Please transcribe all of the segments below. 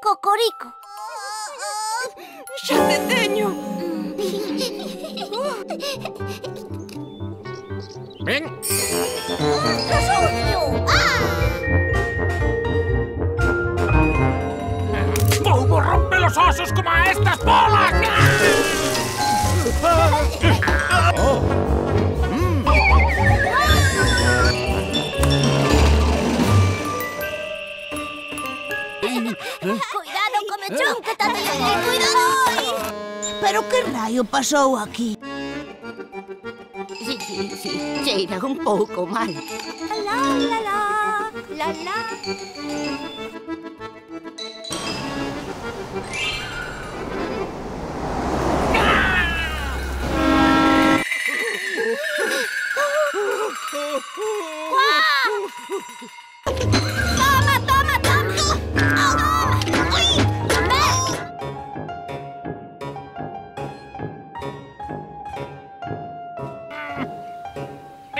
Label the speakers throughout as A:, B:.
A: Cocorico.
B: Xa te teño.
C: Ven.
A: ¡Ah!
C: ¡Vou romper los osos como a estas
A: Cuidado, comechón, que te atende. Cuidado.
B: Pero que raio pasou aquí?
D: Sí, sí, sí, cheira un pouco mal.
A: La, la, la, la, la.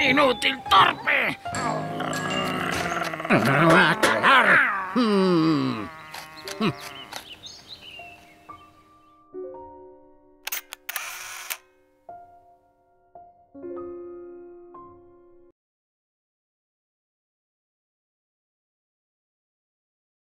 C: ¡Inútil torpe! ¡A calar!
D: Hmm.